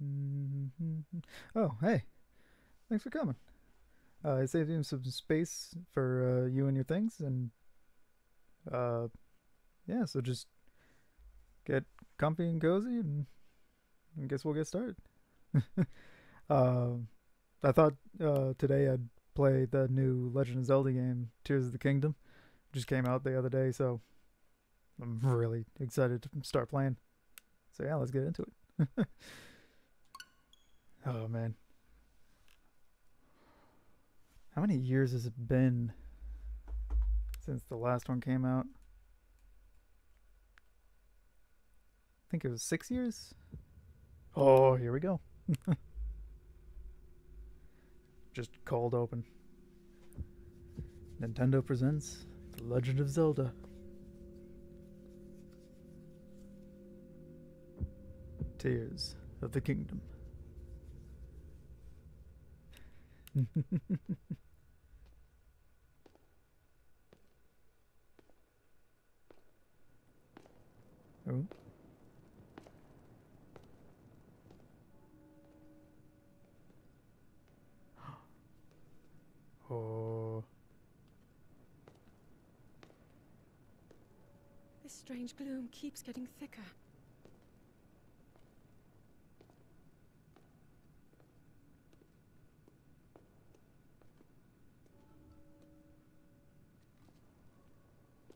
Oh, hey. Thanks for coming. Uh, I saved you some space for uh, you and your things, and uh, yeah, so just get comfy and cozy, and I guess we'll get started. uh, I thought uh, today I'd play the new Legend of Zelda game, Tears of the Kingdom. Just came out the other day, so I'm really excited to start playing. So yeah, let's get into it. oh man. How many years has it been since the last one came out? I think it was six years. Oh, here we go. Just cold open. Nintendo presents The Legend of Zelda. Tears of the Kingdom. oh. Oh. This strange gloom keeps getting thicker.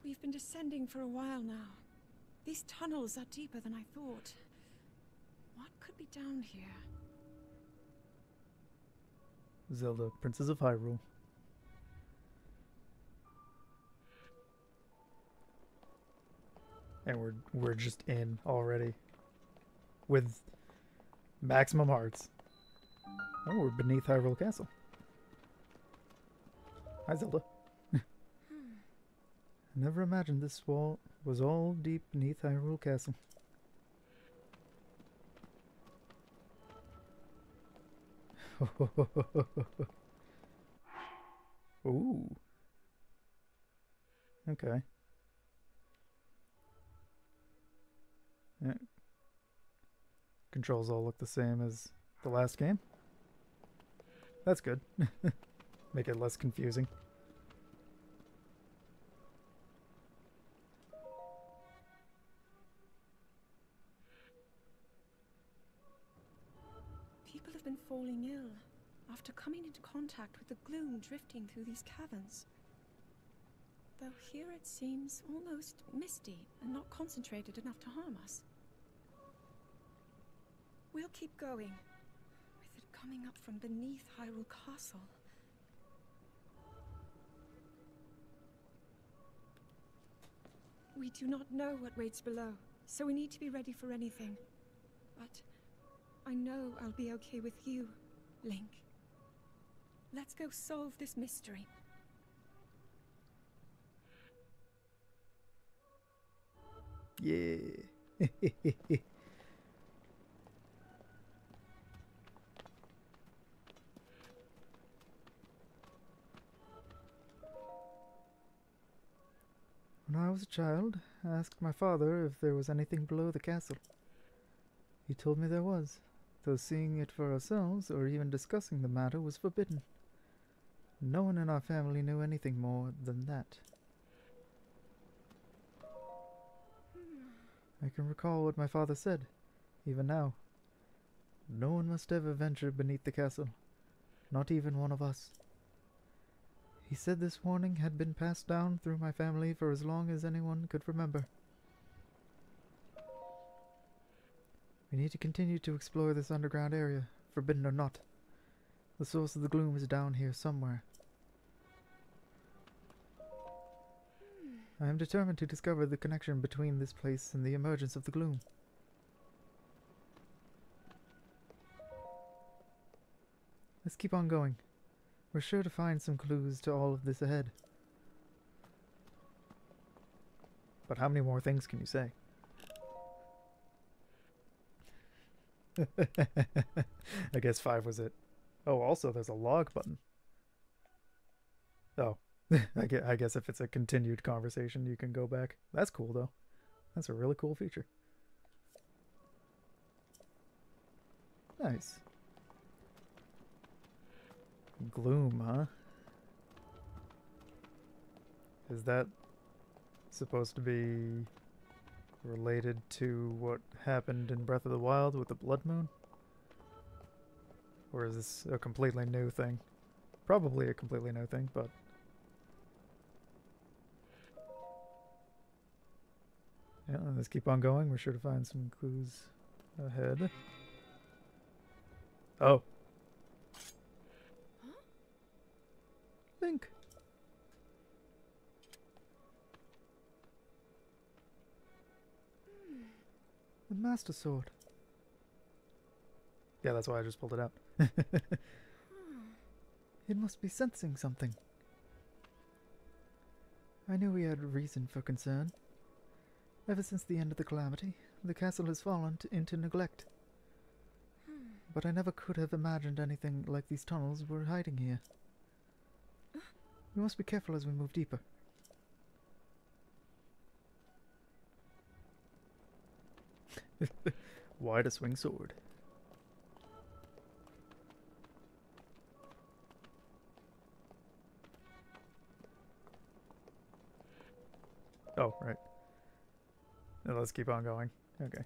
We've been descending for a while now. These tunnels are deeper than I thought. What could be down here? Zelda, Princess of Hyrule. And we're we're just in already. With maximum hearts. Oh, we're beneath Hyrule Castle. Hi Zelda. Never imagined this wall was all deep beneath Hyrule Castle. Ooh. Okay. Yeah. Controls all look the same as the last game. That's good. Make it less confusing. Falling ill after coming into contact with the gloom drifting through these caverns. Though here it seems almost misty and not concentrated enough to harm us. We'll keep going, with it coming up from beneath Hyrule Castle. We do not know what waits below, so we need to be ready for anything. But I know I'll be okay with you, Link. Let's go solve this mystery. Yeah. when I was a child, I asked my father if there was anything below the castle. He told me there was, though seeing it for ourselves or even discussing the matter was forbidden. No one in our family knew anything more than that. I can recall what my father said, even now. No one must ever venture beneath the castle, not even one of us. He said this warning had been passed down through my family for as long as anyone could remember. We need to continue to explore this underground area, forbidden or not. The source of the gloom is down here somewhere. I am determined to discover the connection between this place and the emergence of the gloom. Let's keep on going. We're sure to find some clues to all of this ahead. But how many more things can you say? I guess five was it. Oh, also there's a log button. Oh, I guess, if it's a continued conversation, you can go back. That's cool, though. That's a really cool feature. Nice. Gloom, huh? Is that supposed to be related to what happened in Breath of the Wild with the Blood Moon? Or is this a completely new thing? Probably a completely new thing, but. Yeah, let's keep on going. We're sure to find some clues ahead. Oh. Link. Master Sword. Yeah, that's why I just pulled it out. Hmm. it must be sensing something. I knew we had reason for concern. Ever since the end of the calamity, the castle has fallen t- into neglect. Hmm. But I never could have imagined anything like these tunnels were hiding here. We must be careful as we move deeper. Y to swing sword? Oh, right. Now let's keep on going. Okay.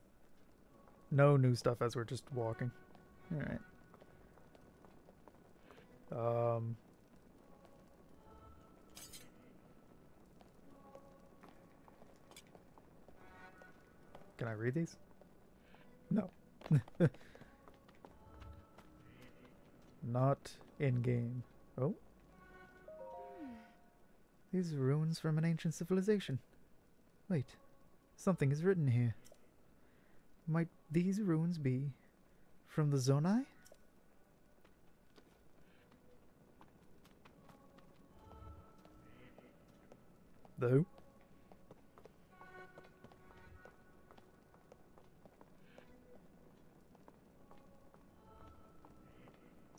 No new stuff as we're just walking. Alright. Um. Can I read these? No. Not in game. Oh. These ruins from an ancient civilization. Wait. Something is written here. Might these ruins be from the Zonai? The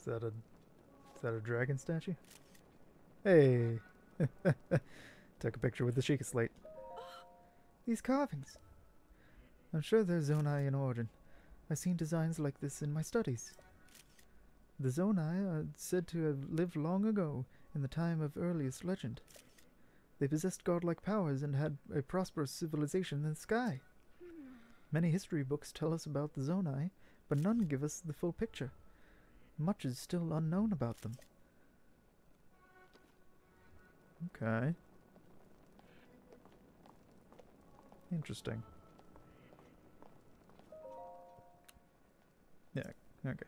Is that a is that a dragon statue? Hey. Took a picture with the Sheikah slate. These carvings. I'm sure they're Zonai in origin. I've seen designs like this in my studies. The Zonai are said to have lived long ago, in the time of earliest legend. They possessed godlike powers and had a prosperous civilization in the sky. Hmm. Many history books tell us about the Zonai, but none give us the full picture. Much is still unknown about them. Okay. Interesting. Yeah, okay.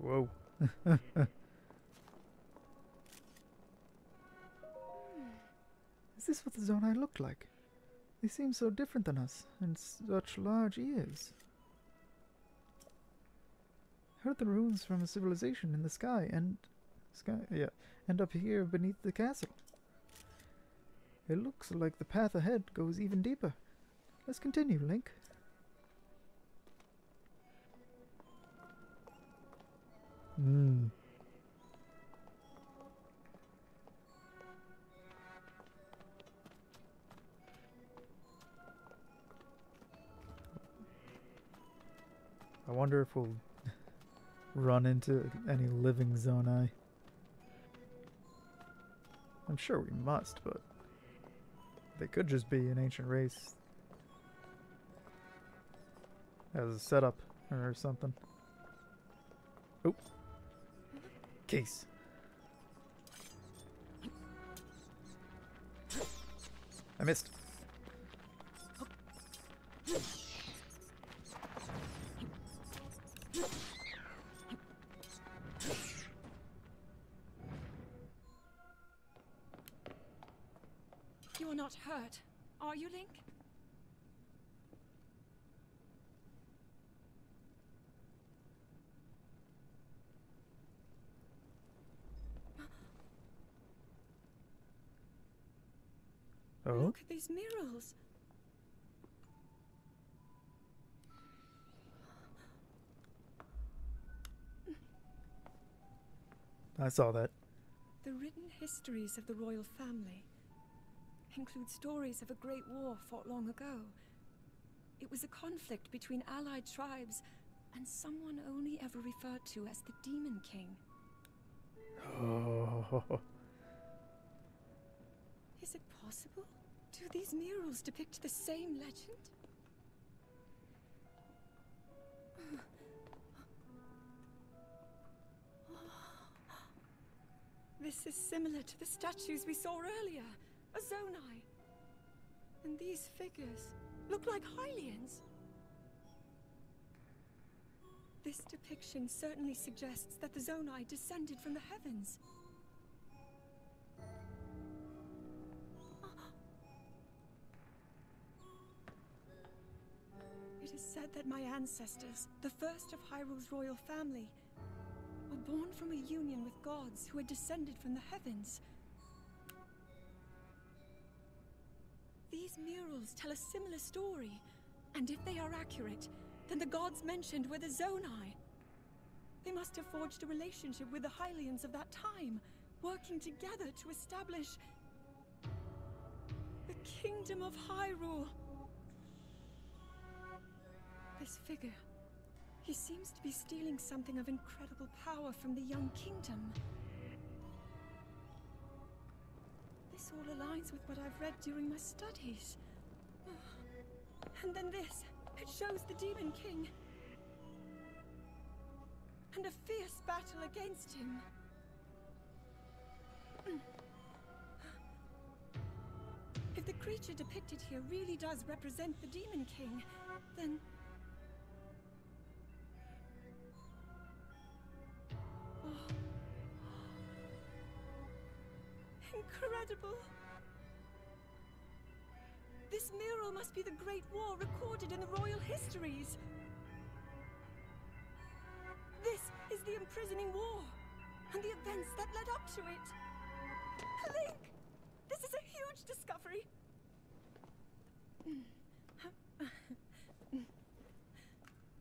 Whoa. Is this what the Zonai looked like? They seem so different than us, and such large ears. Heard the ruins from a civilization in the sky, and sky, yeah, and up here beneath the castle. It looks like the path ahead goes even deeper. Let's continue, Link. Hmm. I wonder if we'll run into any living Zonai. I'm sure we must, but they could just be an ancient race as a setup or something. Oh, case. I missed. Hurt, are you, Link? Oh, Look at these murals. I saw that. The written histories of the royal family include stories of a great war fought long ago. it was a conflict between allied tribes and someone only ever referred to as the Demon King. Oh. Is it possible? Do these murals depict the same legend? This is similar to the statues we saw earlier, a Zonai. And these figures look like Hylians. This depiction certainly suggests that the Zonai descended from the heavens. It is said that my ancestors, the first of Hyrule's royal family, were born from a union with gods who had descended from the heavens. These murals tell a similar story, and if they are accurate, then the gods mentioned were the Zonai. They must have forged a relationship with the Hylians of that time, working together to establish the Kingdom of Hyrule. This figure, he seems to be stealing something of incredible power from the young kingdom. All aligns with what I've read during my studies. And then this. It shows the Demon King. And a fierce battle against him. If the creature depicted here really does represent the Demon King, then... Incredible! This mural must be the Great War recorded in the royal histories. This is the imprisoning war, and the events that led up to it. Link! This is a huge discovery.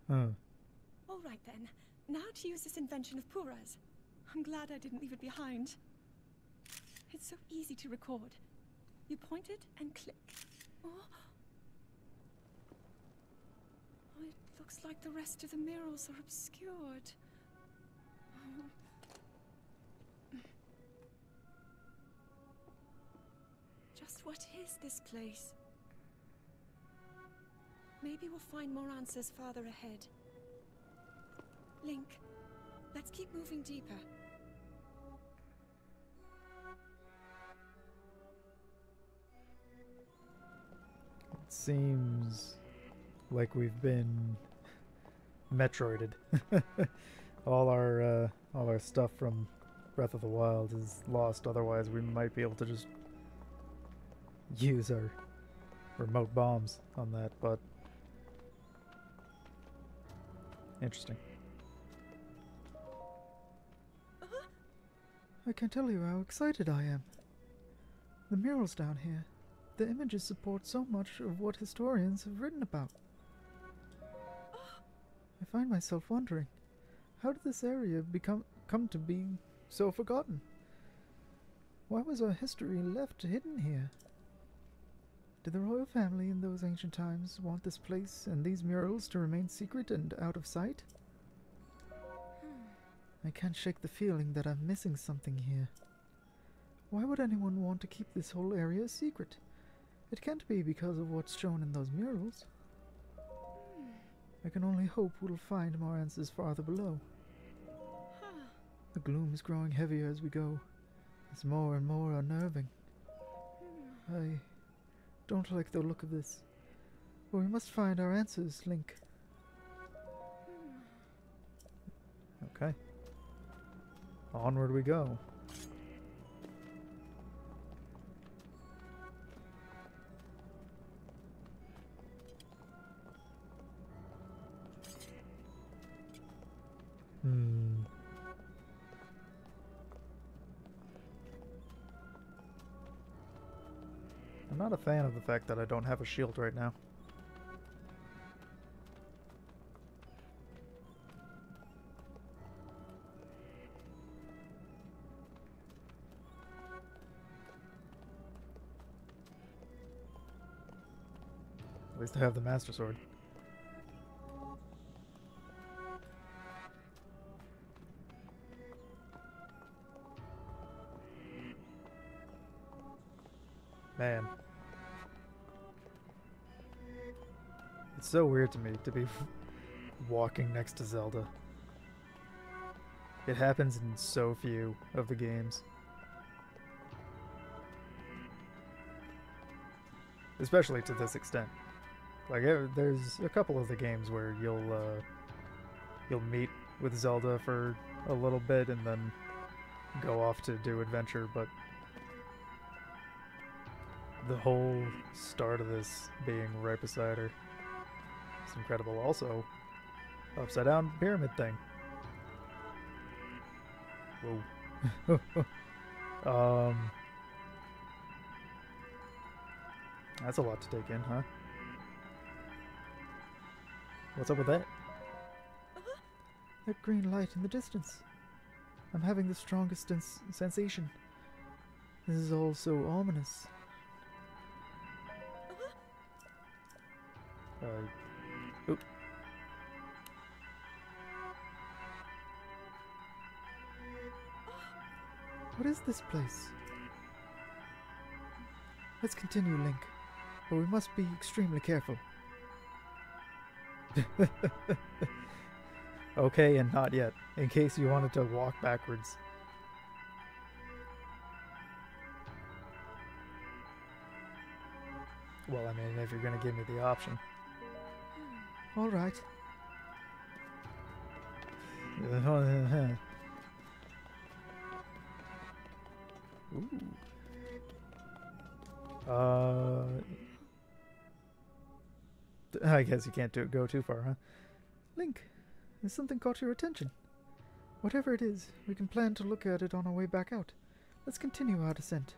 Huh. All right then. Now to use this invention of Purah's. I'm glad I didn't leave it behind. It's so easy to record. You point it and click. Oh. Oh, it looks like the rest of the murals are obscured. Oh. Just what is this place? Maybe we'll find more answers farther ahead. Link, let's keep moving deeper. Seems like we've been Metroided. all our uh, all our stuff from Breath of the Wild is lost. Otherwise, we might be able to just use our remote bombs on that. But interesting. I can't tell you how excited I am. The murals down here, the images support so much of what historians have written about. I find myself wondering, how did this area become come to be so forgotten? Why was our history left hidden here? Did the royal family in those ancient times want this place and these murals to remain secret and out of sight? I can't shake the feeling that I'm missing something here. Why would anyone want to keep this whole area secret? It can't be because of what's shown in those murals. I can only hope we'll find more answers farther below. The gloom is growing heavier as we go. It's more and more unnerving. I don't like the look of this. But we must find our answers, Link. Okay. Onward we go. Not a fan of the fact that I don't have a shield right now. At least I have the Master Sword. Man. So weird to me to be walking next to Zelda. It happens in so few of the games. Especially to this extent. Like there's a couple of the games where you'll uh, you'll meet with Zelda for a little bit and then go off to do adventure, but the whole start of this being right beside her incredible. Also, upside down pyramid thing. Whoa. um, that's a lot to take in, huh? What's up with that? That green light in the distance. I'm having the strongest sens- sensation. This is all so ominous. Uh, What is this place? Let's continue, Link, but we must be extremely careful. okay, and not yet, in case you wanted to walk backwards. Well, I mean, if you're gonna give me the option. All Ooh. Uh, I guess you can't do, go too far, huh? Link, has something caught your attention? Whatever it is, we can plan to look at it on our way back out. Let's continue our descent.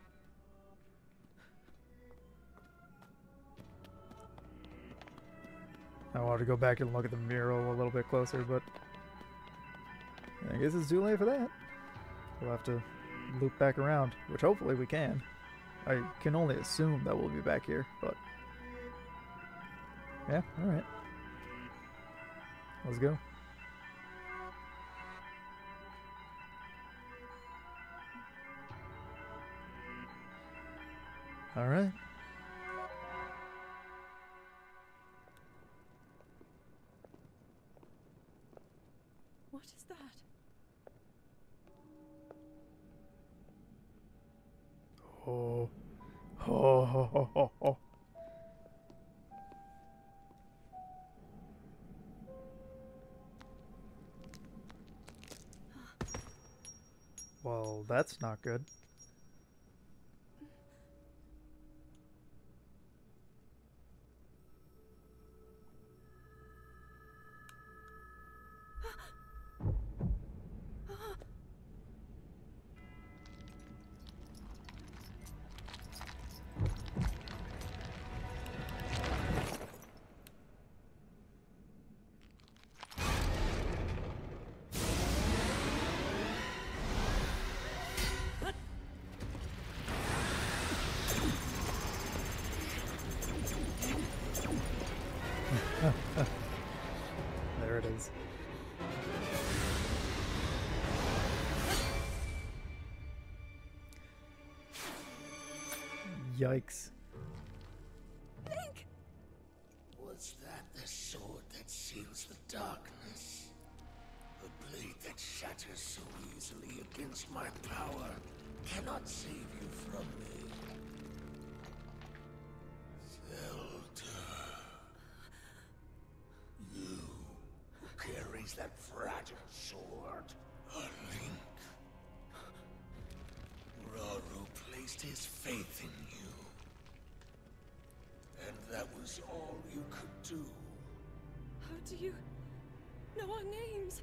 I wanted to go back and look at the mural a little bit closer, but I guess it's too late for that. We'll have to loop back around, which hopefully we can. I can only assume that we'll be back here, but yeah, all right. Let's go. All right. What is that? Well, that's not good. Was all you could do. How do you know our names?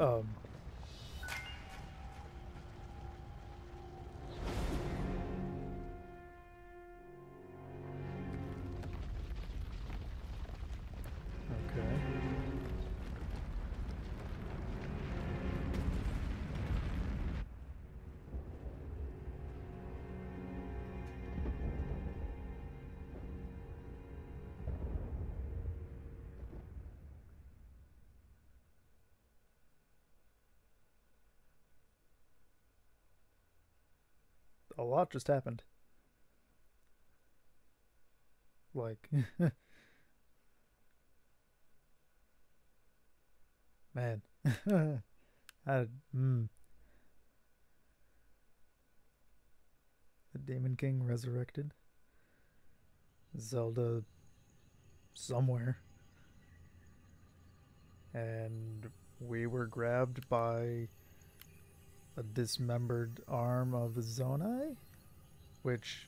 Um. A lot just happened. Like, man, I, mm. the Demon King resurrected. Zelda somewhere. And we were grabbed by a dismembered arm of the Zonai, which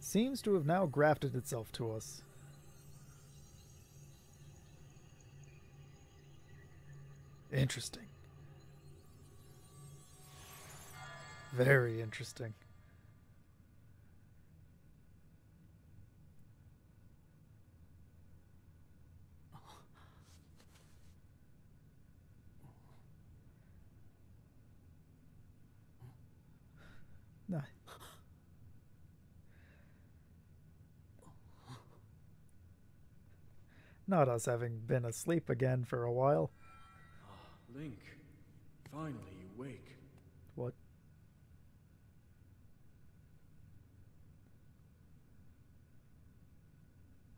seems to have now grafted itself to us. Interesting. Very interesting. No. Not us having been asleep again for a while. Link, finally you wake. What?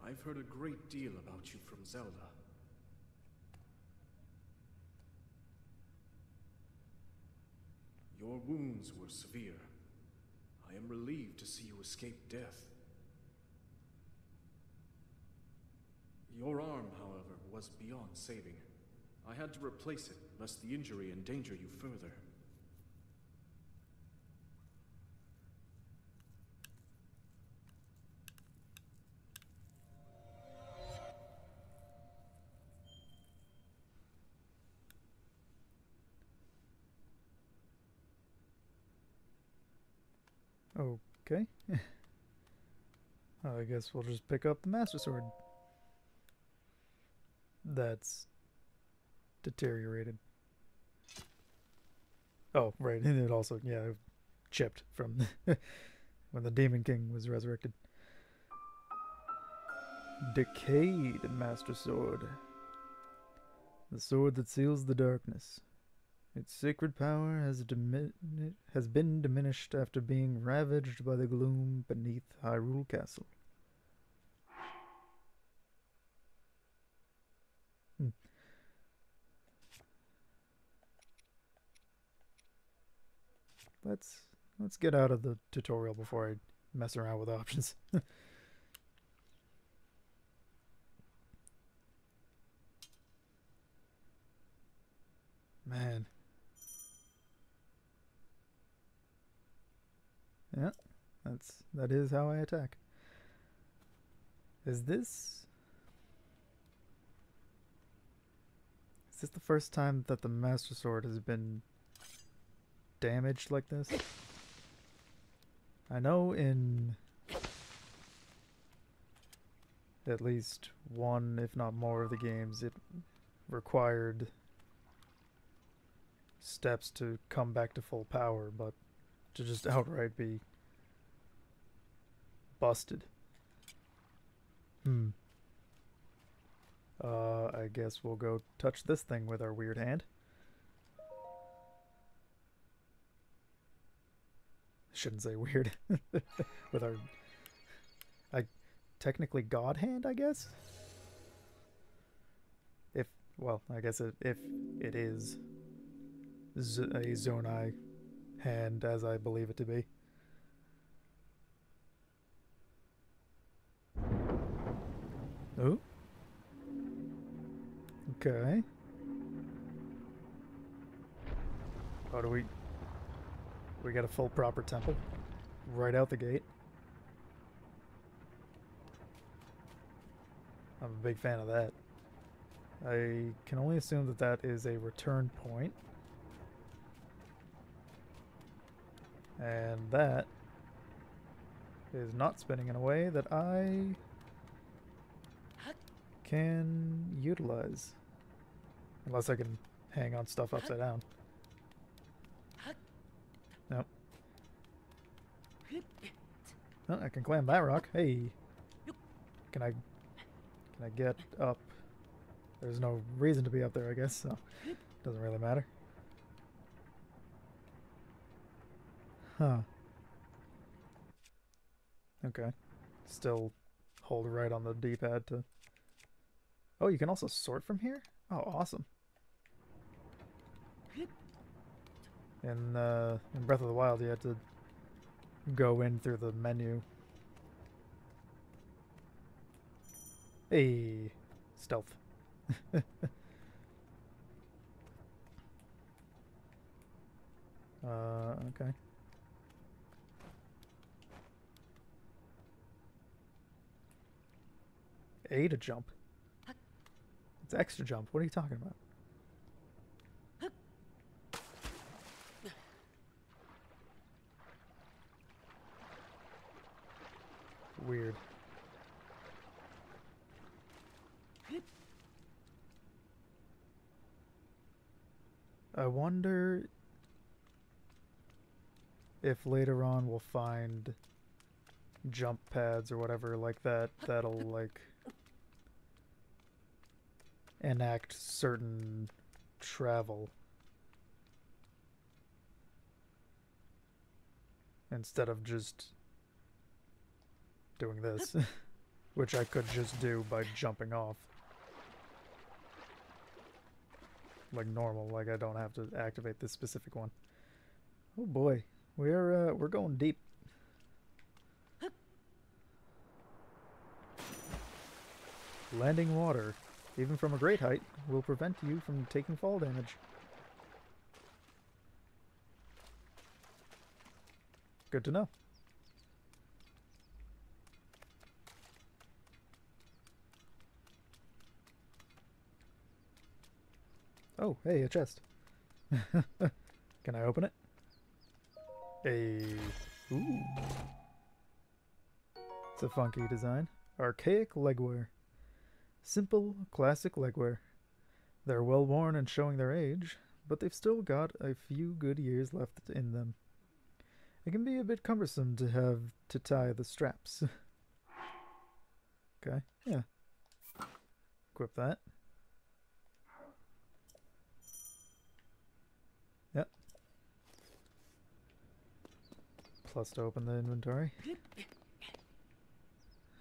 I've heard a great deal about you from Zelda. Your wounds were severe. I am relieved to see you escape death. Your arm, however, was beyond saving. I had to replace it, lest the injury endanger you further. Okay. I guess we'll just pick up the Master Sword. That's deteriorated. Oh, right. And it also, yeah, chipped from when the Demon King was resurrected. Decayed Master Sword. The sword that seals the darkness. Its sacred power has, has been diminished after being ravaged by the gloom beneath Hyrule Castle. Let's let's get out of the tutorial before I mess around with options. Man. Yeah, that's that is how I attack. Is this Is this the first time that the Master Sword has been damaged like this? I know in at least one, if not more, of the games, it required steps to come back to full power, but to just outright be busted. Hmm. Uh, I guess we'll go touch this thing with our weird hand. Shouldn't say weird. with our, I, technically God hand, I guess. If well, I guess it, if it is z- a Zonai hand as I believe it to be. Oh. Okay. How do we... We got a full proper temple? Right out the gate? I'm a big fan of that. I can only assume that that is a return point. And that is not spinning in a way that I can utilize. Unless I can hang on stuff upside down. Oh, I can climb that rock. Hey. Can I can I get up? There's no reason to be up there, I guess, so doesn't really matter. Huh. Okay. Still hold right on the D-pad to... Oh, you can also sort from here? Oh, awesome. In, uh, in Breath of the Wild, you had to go in through the menu. Hey, stealth. uh, okay. A to jump. It's extra jump. What are you talking about? Weird. I wonder if later on we'll find jump pads or whatever like that that'll like enact certain travel instead of just doing this which I could just do by jumping off like normal like I don't have to activate this specific one oh boy we're uh, we're going deep landing water even from a great height, will prevent you from taking fall damage. Good to know. Oh, hey, a chest. Can I open it? A... Ooh. It's a funky design. Archaic legwear. Simple, classic legwear. They're well worn and showing their age, but they've still got a few good years left in them. It can be a bit cumbersome to have to tie the straps. okay, yeah. Equip that. Plus to open the inventory.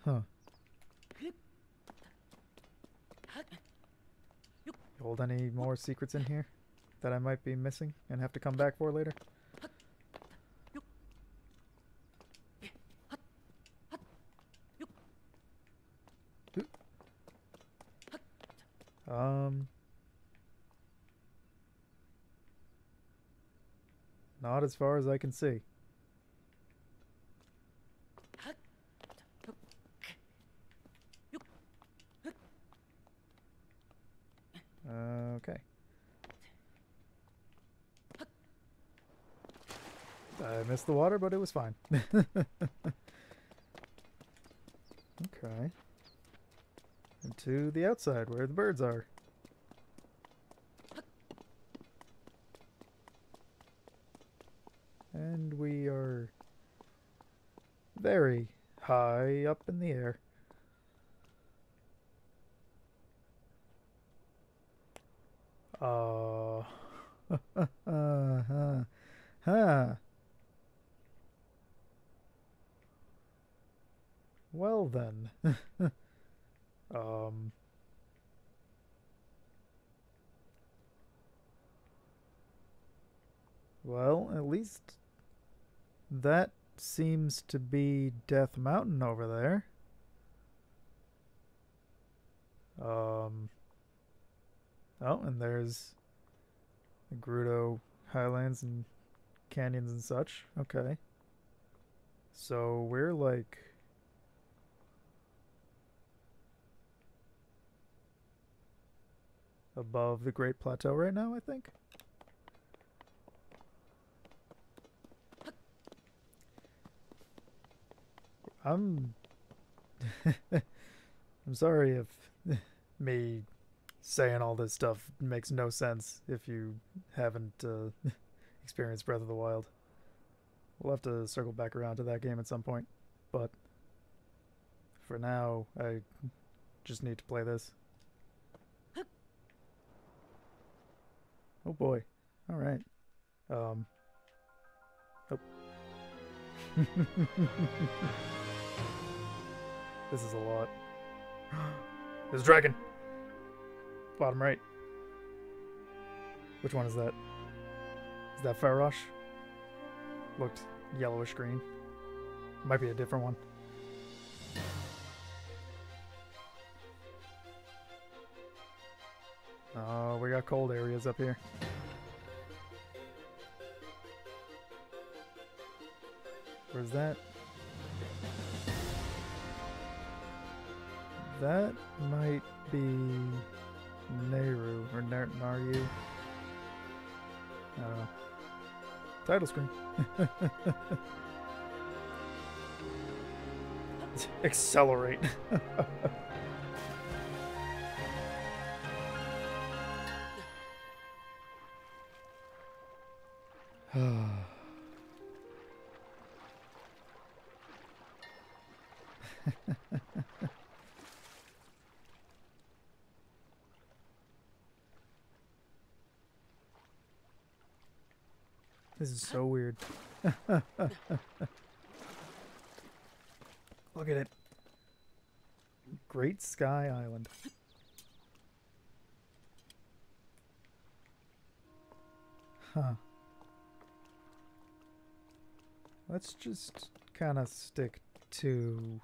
Huh. Hold any more secrets in here that I might be missing and have to come back for later? Um... Not as far as I can see. Okay. I missed the water, but it was fine. okay. And to the outside, where the birds are. And we are very high up in the air. Uh, uh, huh, huh. Well then. um. Least that seems to be Death Mountain over there. Um. Oh, and there's the Gerudo highlands and canyons and such. Okay. So we're like... above the Great Plateau right now, I think. I'm I'm sorry if me saying all this stuff makes no sense if you haven't uh, experienced Breath of the Wild. We'll have to circle back around to that game at some point, but for now, I just need to play this. Oh boy. All right. Um. Oh. this is a lot. There's a dragon. Bottom right. Which one is that? Is that Farosh? Looked yellowish green. Might be a different one. Oh, we got cold areas up here. Where's that? That might be Nehru or Nar- Naru. Know. Uh, title screen. Accelerate. this is so weird. Look at it. Great Sky Island. Huh. Let's just kind of stick to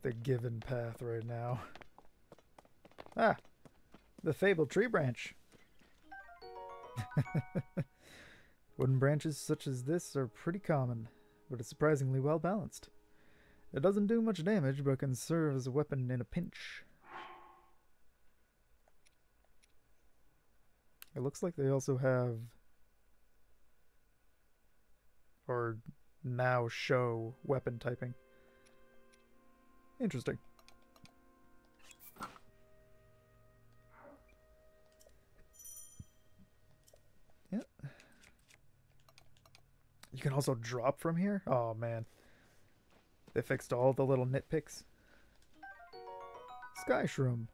the given path right now. Ah, the fabled tree branch. Wooden branches such as this are pretty common, but it's surprisingly well balanced. It doesn't do much damage, but can serve as a weapon in a pinch. It looks like they also have or now show weapon typing. Interesting. You can also drop from here? Oh man. They fixed all the little nitpicks. Sky Shroom.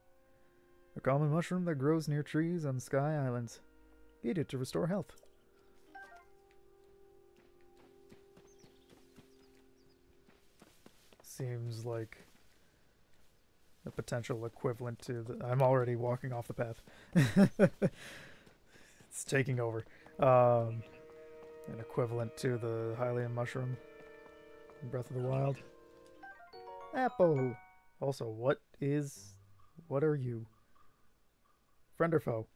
A common mushroom that grows near trees on Sky Islands. Eat it to restore health. seems like a potential equivalent to the. I'm already walking off the path. it's taking over. Um, an equivalent to the Hylian mushroom in Breath of the Wild. Apple. Also, what is. What are you? Friend or foe?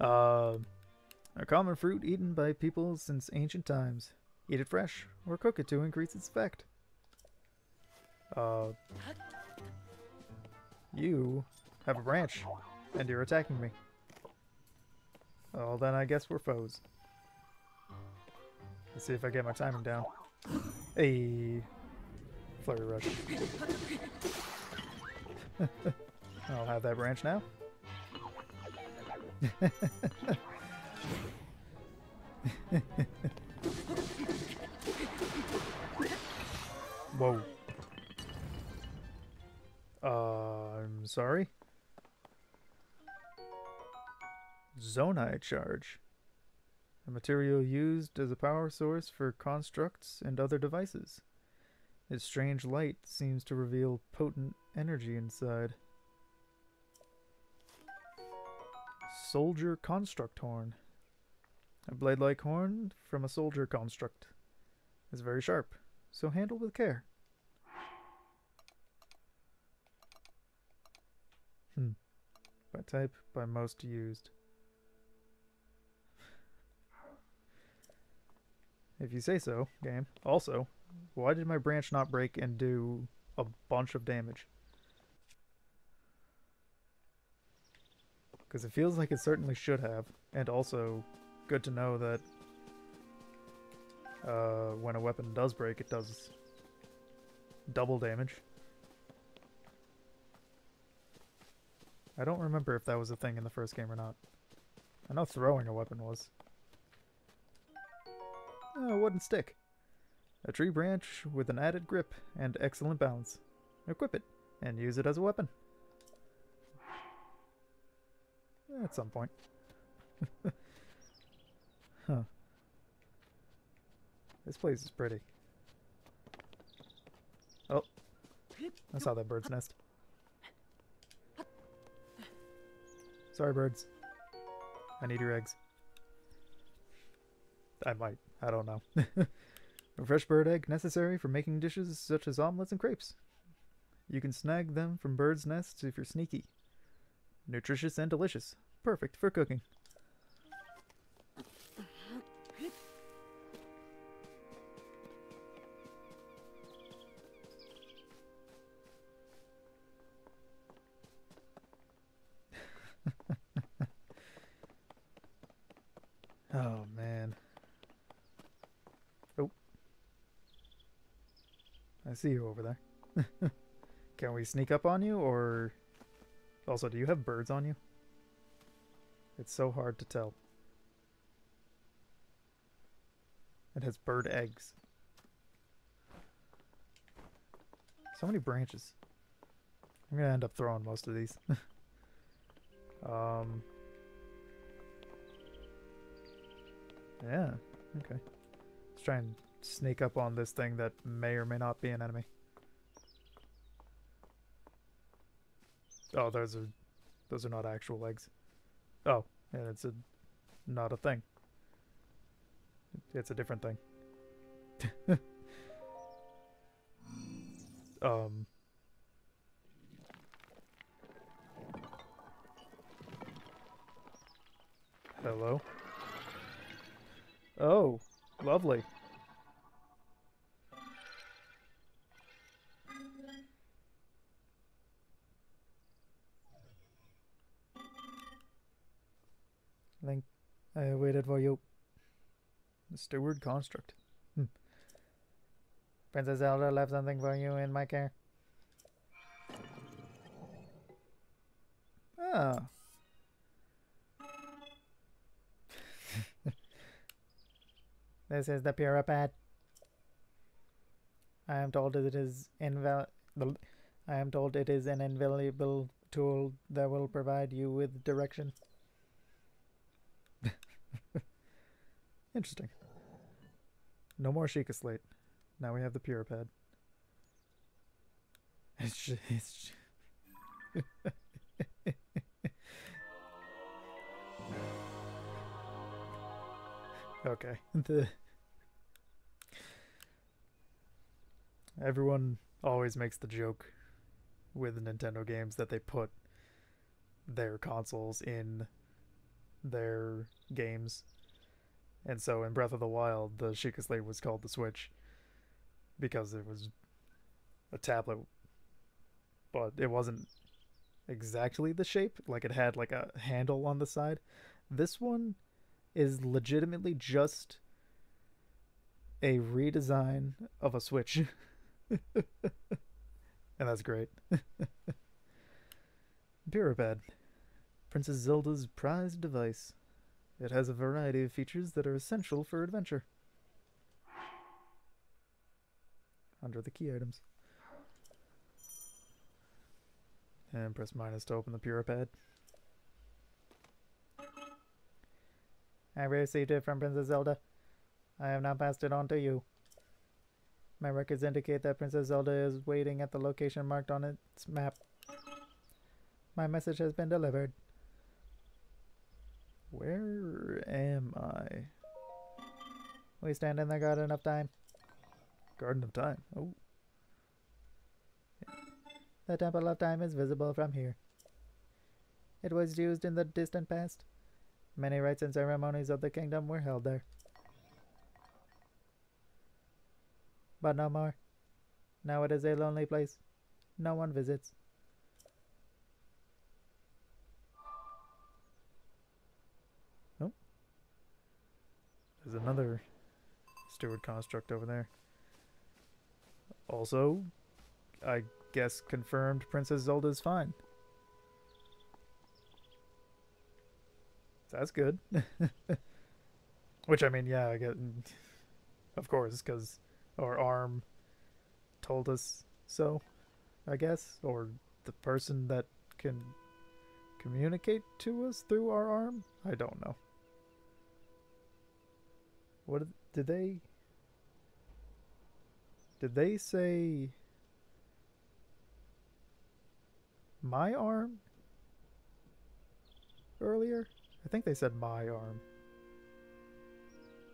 uh, a common fruit eaten by people since ancient times. Eat it fresh, or cook it to increase its effect. Uh, you have a branch, and you're attacking me. Well, then I guess we're foes. Let's see if I get my timing down. A flurry rush. I'll have that branch now. Whoa. Uh, I'm sorry? Zonai charge. A material used as a power source for constructs and other devices. Its strange light seems to reveal potent energy inside. Soldier construct horn. A blade-like horn from a soldier construct. It's very sharp, so handle with care. Hmm. By type, by most used. If you say so, game. Also, why did my branch not break and do a bunch of damage? Because it feels like it certainly should have. And also, good to know that uh, when a weapon does break, it does double damage. I don't remember if that was a thing in the first game or not. I know throwing a weapon was. Oh, wooden stick. A tree branch with an added grip and excellent balance. Equip it and use it as a weapon. At some point. huh. This place is pretty. Oh. I saw that bird's nest. Sorry, birds. I need your eggs. I might. I don't know. A fresh bird egg necessary for making dishes such as omelets and crepes. You can snag them from birds' nests if you're sneaky. Nutritious and delicious. Perfect for cooking. See you over there. Can we sneak up on you or also do you have birds on you? It's so hard to tell. It has bird eggs. So many branches. I'm gonna end up throwing most of these. um. Yeah, okay. Let's try and sneak up on this thing that may or may not be an enemy. Oh, those are those are not actual legs. Oh, yeah, it's a not a thing. It's a different thing. um Hello. Oh, lovely. Link, I waited for you. Steward construct. Hmm. Princess Zelda left something for you in my care. Ah. this is the Purah Pad. I am told it is inval. I am told it is an invaluable tool that will provide you with direction. Interesting. No more Sheikah Slate. Now we have the Purah Pad. It's just, it's just Okay. The Everyone always makes the joke with Nintendo games that they put their consoles in their games. And so in Breath of the Wild, the Sheikah Slate was called the Switch because it was a tablet, but it wasn't exactly the shape. Like it had like a handle on the side. This one is legitimately just a redesign of a Switch. and that's great. Purah Pad. Princess Zelda's prized device. It has a variety of features that are essential for adventure. Under the key items. And press minus to open the Purah Pad. I received it from Princess Zelda. I have now passed it on to you. My records indicate that Princess Zelda is waiting at the location marked on its map. My message has been delivered. Where am I? We stand in the Garden of Time. Garden of Time? Oh. The Temple of Time is visible from here. It was used in the distant past. Many rites and ceremonies of the kingdom were held there. But no more. Now it is a lonely place. No one visits. There's another steward construct over there. Also, I guess confirmed Princess Zelda is fine. That's good. Which I mean, yeah, I get, of course, because our arm told us so, I guess, or the person that can communicate to us through our arm. I don't know. What did, they? Did they say my arm earlier? I think they said my arm.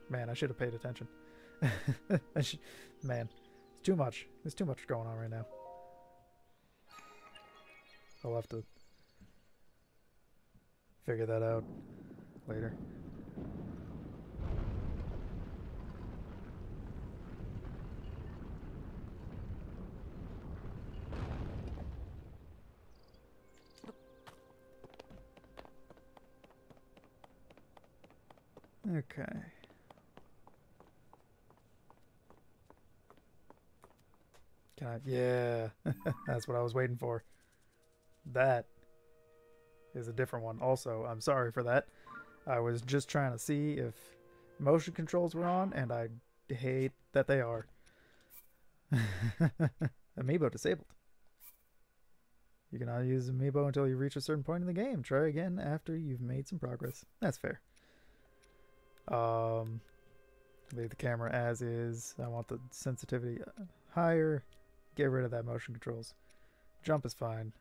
Man, I should have paid attention. Man, it's too much. There's too much going on right now. I'll have to figure that out later. Okay. Can I? Yeah, that's what I was waiting for. That is a different one. Also, I'm sorry for that. I was just trying to see if motion controls were on, and I hate that they are. Amiibo disabled. You cannot use Amiibo until you reach a certain point in the game. Try again after you've made some progress. That's fair. Um, leave the camera as is. I want the sensitivity uh, higher. Get rid of that motion controls. Jump is fine.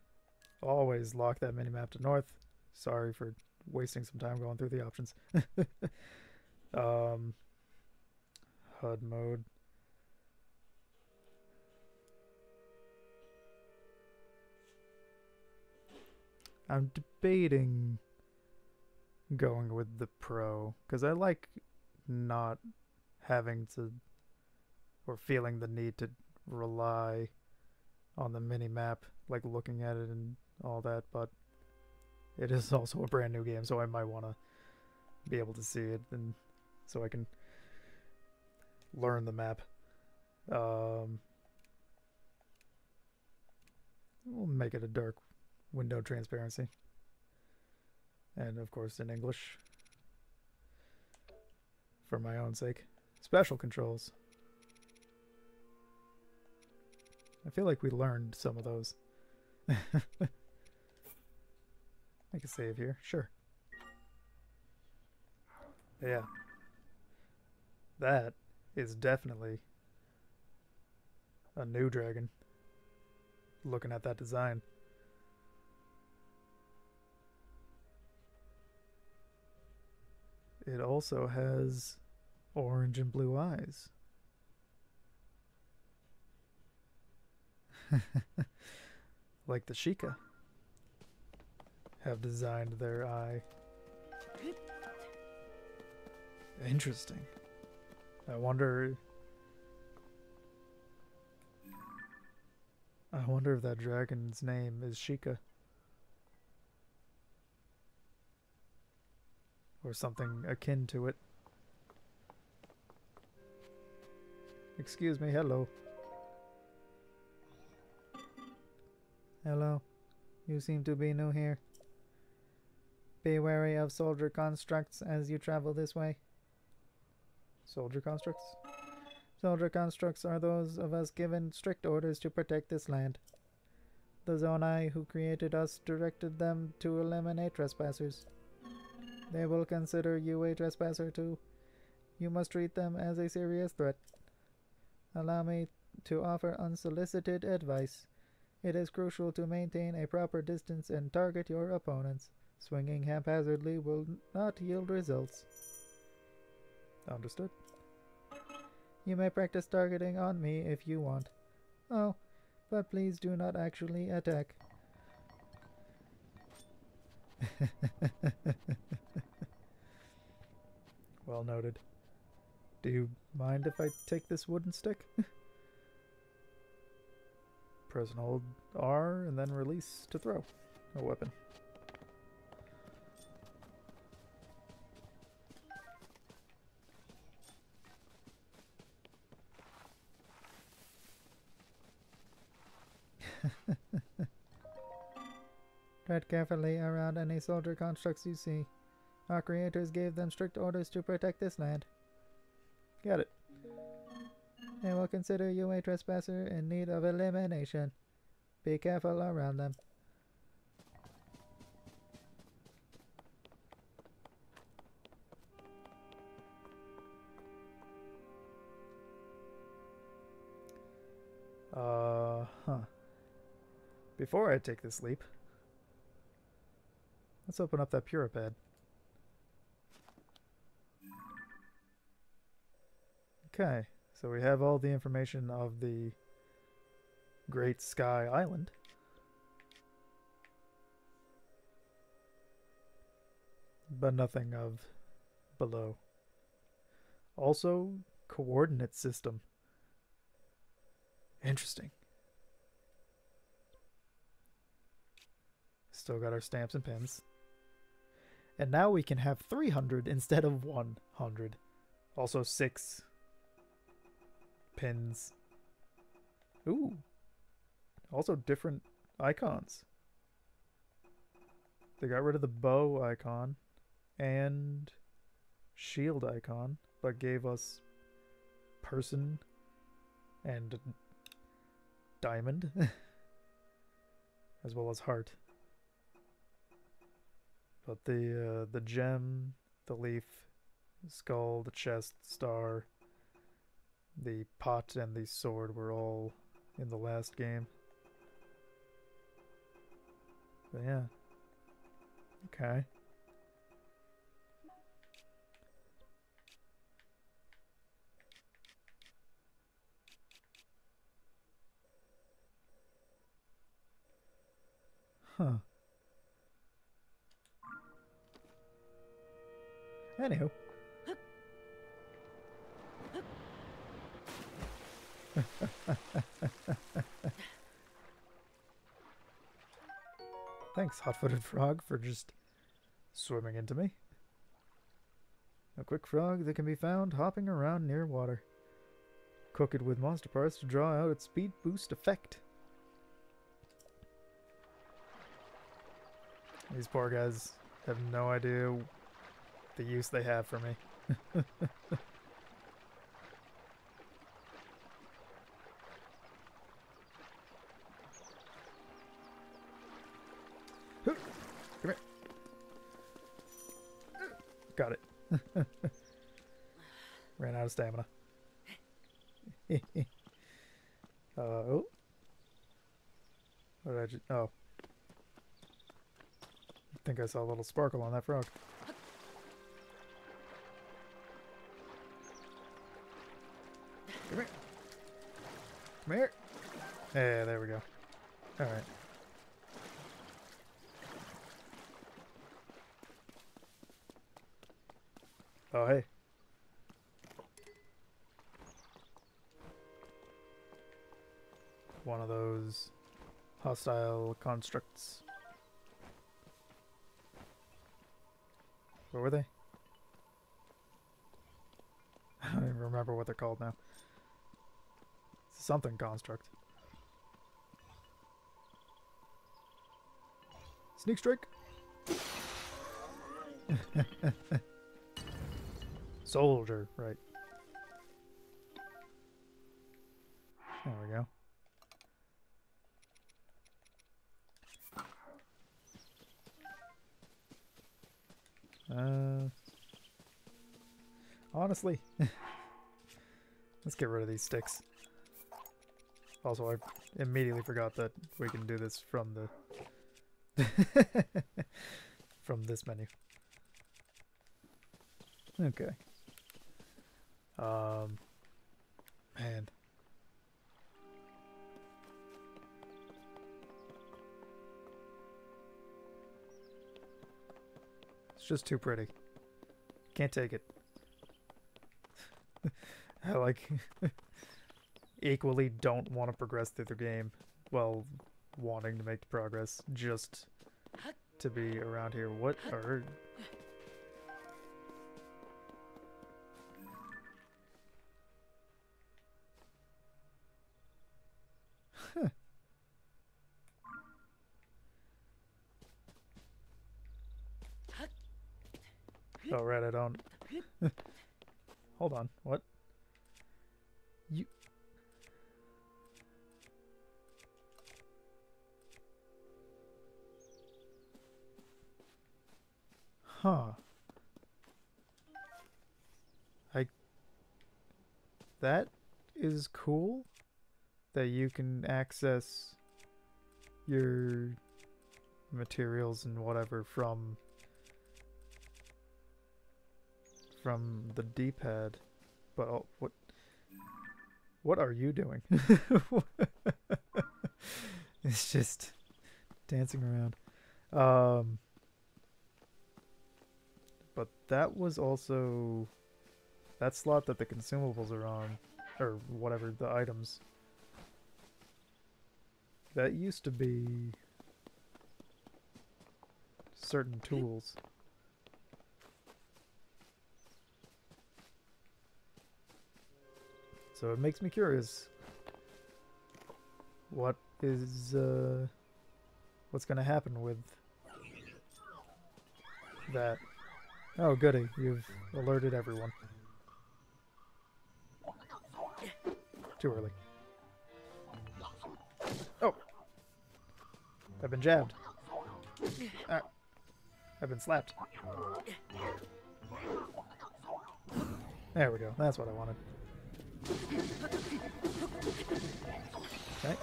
Always lock that minimap to north. Sorry for wasting some time going through the options. um, HUD mode. I'm debating going with the pro because I like not having to or feeling the need to rely on the mini map, like looking at it and all that, but it is also a brand new game, so I might want to be able to see it and so I can learn the map. Um, we'll make it a dark window transparency. And of course in English. For my own sake. Special controls. I feel like we learned some of those. I can save here, sure. Yeah. That is definitely a new dragon. Looking at that design. It also has orange and blue eyes. like the Sheikah have designed their eye. Interesting. I wonder. I wonder if that dragon's name is Sheikah. Or something akin to it. Excuse me, hello. Hello. You seem to be new here. Be wary of soldier constructs as you travel this way. Soldier constructs? Soldier constructs are those of us given strict orders to protect this land. The Zonai who created us directed them to eliminate trespassers. They will consider you a trespasser too. You must treat them as a serious threat. Allow me to offer unsolicited advice. It is crucial to maintain a proper distance and target your opponents. Swinging haphazardly will not yield results. Understood. You may practice targeting on me if you want. Oh, but please do not actually attack. well noted. Do you mind if I take this wooden stick? Press and hold R and then release to throw a weapon. Tread carefully around any soldier constructs you see. Our creators gave them strict orders to protect this land. Got it. They will consider you a trespasser in need of elimination. Be careful around them. Uh huh. Before I take this leap, let's open up that Purah Pad. Okay, so we have all the information of the Great Sky Island. But nothing of below. Also, coordinate system. Interesting. Still got our stamps and pins. And now we can have 300 instead of 100. Also 6 pins. Ooh. Also different icons. They got rid of the bow icon and shield icon, but gave us person and diamond as well as heart. But the uh, the gem, the leaf, the skull, the chest, star, the pot and the sword were all in the last game. But yeah. Okay. Huh. Anywho. Thanks, hot-footed frog, for just swimming into me. A quick frog that can be found hopping around near water. Cook it with monster parts to draw out its speed boost effect. These poor guys have no idea the use they have for me. Got it. Ran out of stamina. uh, oh. What did I just... Oh. I think I saw a little sparkle on that frog. Come here. Yeah, there we go. Alright. Oh, hey. One of those hostile constructs. What were they? I don't even remember what they're called now. Something construct. Sneak strike. Soldier, right. There we go. Uh, honestly, let's get rid of these sticks. Also, I immediately forgot that we can do this from the from this menu. Okay. Um, man. It's just too pretty. Can't take it. I like equally don't want to progress through the game while wanting to make the progress just to be around here. What are... Oh, right, I don't. Hold on, what? You Huh. I. That is cool that you can access your materials and whatever from from the D-pad. But oh, what what are you doing? it's just dancing around. Um but that was also that slot that the consumables are on or whatever the items that used to be certain tools. So it makes me curious. What is uh what's gonna happen with that? Oh goody, you've alerted everyone. Too early. Oh! I've been jabbed. Ah. I've been slapped. There we go. That's what I wanted. Okay.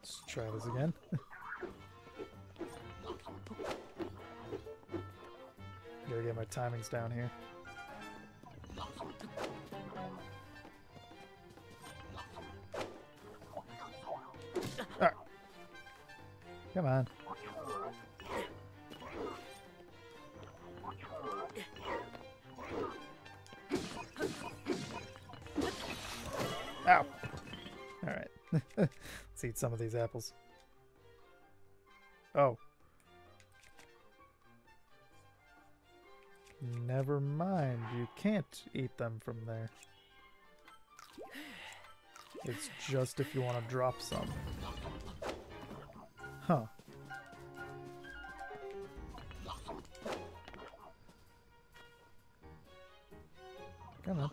Let's try this again. Gotta get my timings down here. Come on. Ow! Alright. Let's eat some of these apples. Oh. Never mind. You can't eat them from there. It's just if you want to drop some. Huh. Come on.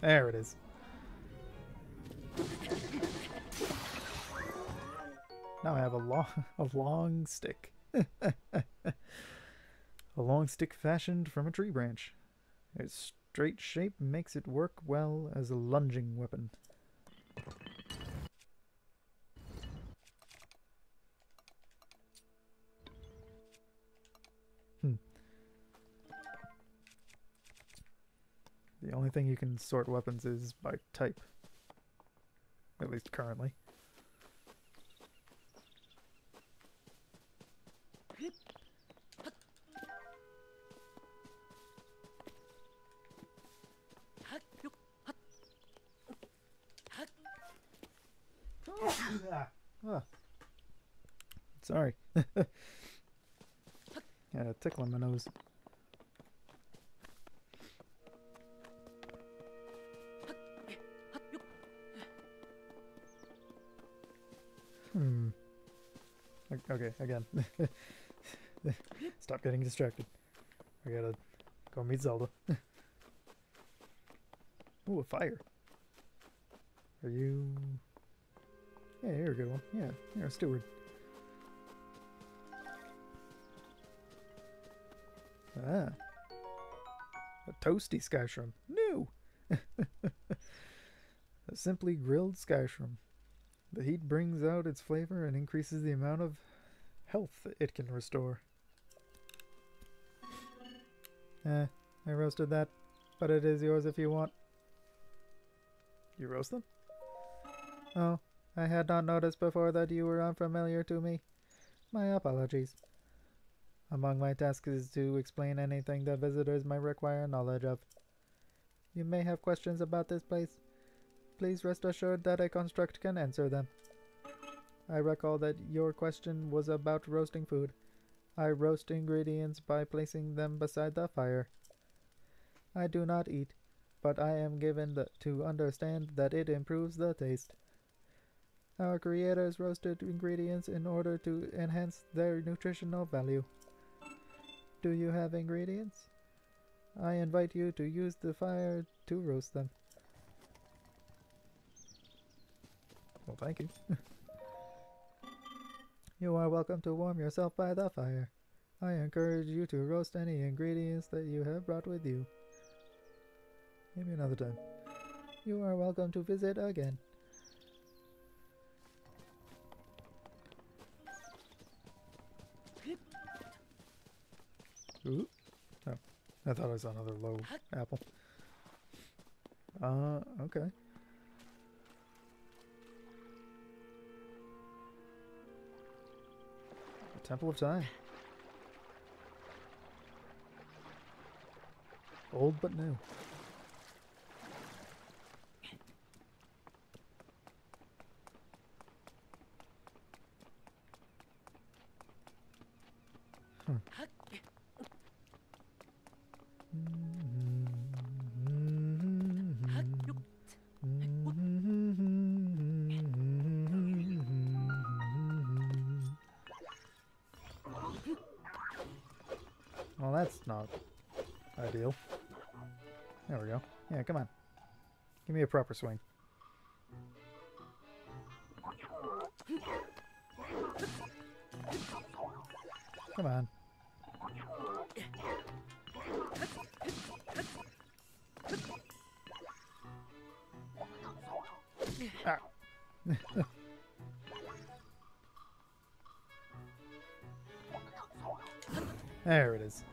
There it is. Now I have a long, a long stick. a long stick fashioned from a tree branch. Its straight shape makes it work well as a lunging weapon. Hmm. The only thing you can sort weapons is by type. At least currently. Ah. Sorry. Tickle in my nose. Hmm. Okay, again. Stop getting distracted. I gotta go meet Zelda. Ooh, a fire. Are you... Yeah, you're a good one. Yeah, you're a steward. Ah. A toasty sky. New! a simply grilled sky. The heat brings out its flavor and increases the amount of health it can restore. Eh, I roasted that, but it is yours if you want. You roast them? Oh, I had not noticed before that you were unfamiliar to me. My apologies. Among my tasks is to explain anything that visitors might require knowledge of. You may have questions about this place. Please rest assured that a construct can answer them. I recall that your question was about roasting food. I roast ingredients by placing them beside the fire. I do not eat, but I am given the, to understand that it improves the taste. Our creators roasted ingredients in order to enhance their nutritional value. Do you have ingredients? I invite you to use the fire to roast them. Well, thank you. you are welcome to warm yourself by the fire. I encourage you to roast any ingredients that you have brought with you. Maybe another time. You are welcome to visit again. Ooh. Oh, I thought I saw another low apple. Uh, okay. Temple of Time. Old but new. Well, that's not ideal. There we go. Yeah, come on. Give me a proper swing. Come on. Ah. there it is.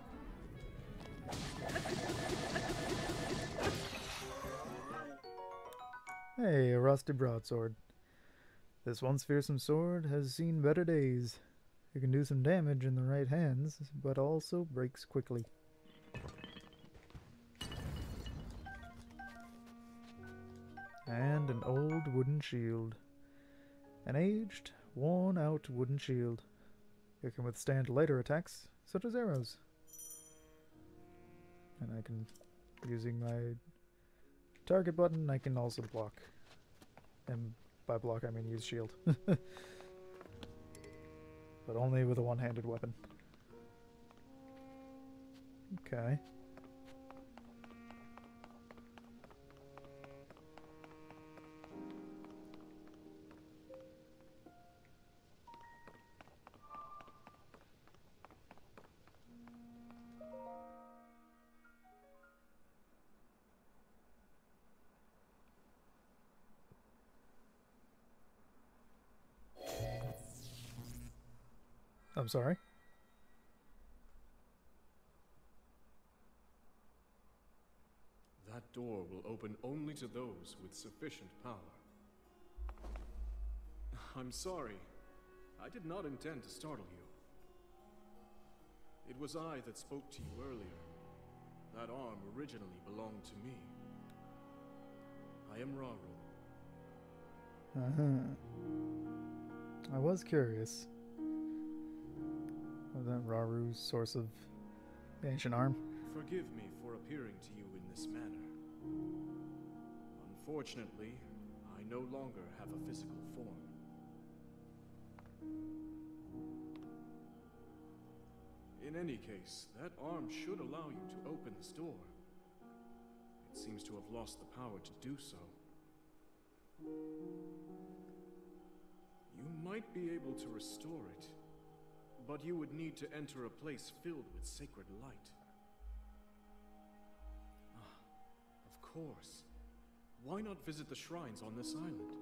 Hey, a rusty broadsword. This once fearsome sword has seen better days. It can do some damage in the right hands, but also breaks quickly. And an old wooden shield. An aged, worn out wooden shield. It can withstand lighter attacks, such as arrows. And I can, using my target button, I can also block. And by block, I mean use shield. but only with a one-handed weapon. Okay. I'm sorry. That door will open only to those with sufficient power. I'm sorry. I did not intend to startle you. It was I that spoke to you earlier. That arm originally belonged to me. I am Rauru. Uh-huh. I was curious. Was that Rauru's source of the ancient arm? Forgive me for appearing to you in this manner. Unfortunately, I no longer have a physical form. In any case, that arm should allow you to open this door. It seems to have lost the power to do so. You might be able to restore it, but you would need to enter a place filled with sacred light. Ah, of course. Why not visit the shrines on this island?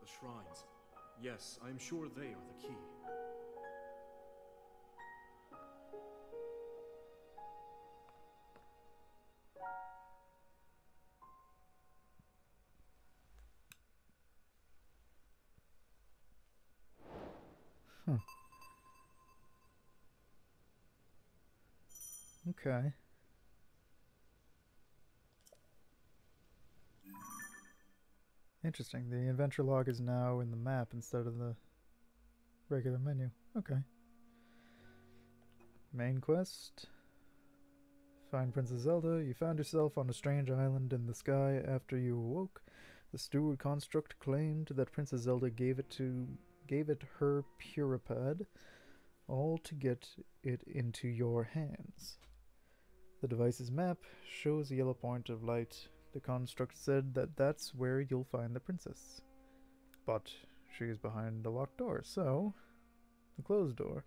The shrines. Yes, I am sure they are the key. Okay. Interesting. The adventure log is now in the map instead of the regular menu. Okay. Main quest. Find Princess Zelda. You found yourself on a strange island in the sky after you awoke. The steward construct claimed that Princess Zelda gave it to gave it her Purah Pad, all to get it into your hands. The device's map shows a yellow point of light. The construct said that that's where you'll find the princess. But she is behind a locked door, so the closed door.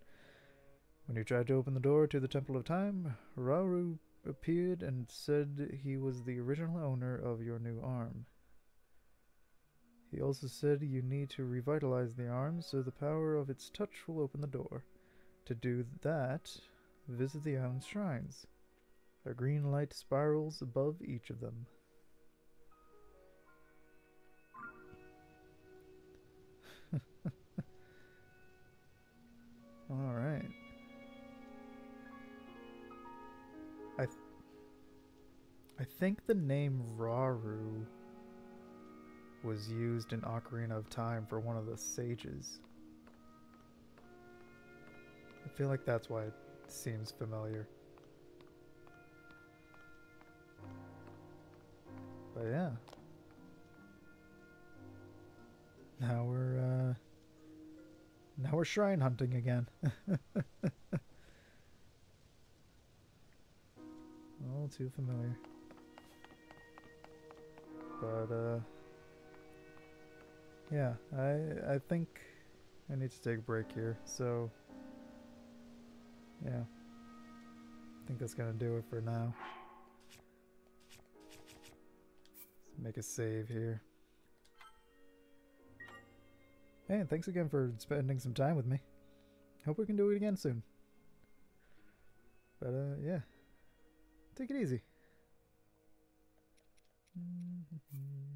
When you tried to open the door to the Temple of Time, Rauru appeared and said he was the original owner of your new arm. He also said you need to revitalize the arm so the power of its touch will open the door. To do that, visit the island's shrines. A green light spirals above each of them. All right. I th- I think the name Rauru was used in Ocarina of Time for one of the sages. I feel like that's why it seems familiar. But yeah. Now we're uh now we're shrine hunting again. All too familiar. But uh yeah, I I think I need to take a break here. So yeah. I think that's going to do it for now. Make a save here. And thanks again for spending some time with me. Hope we can do it again soon. But uh yeah. Take it easy.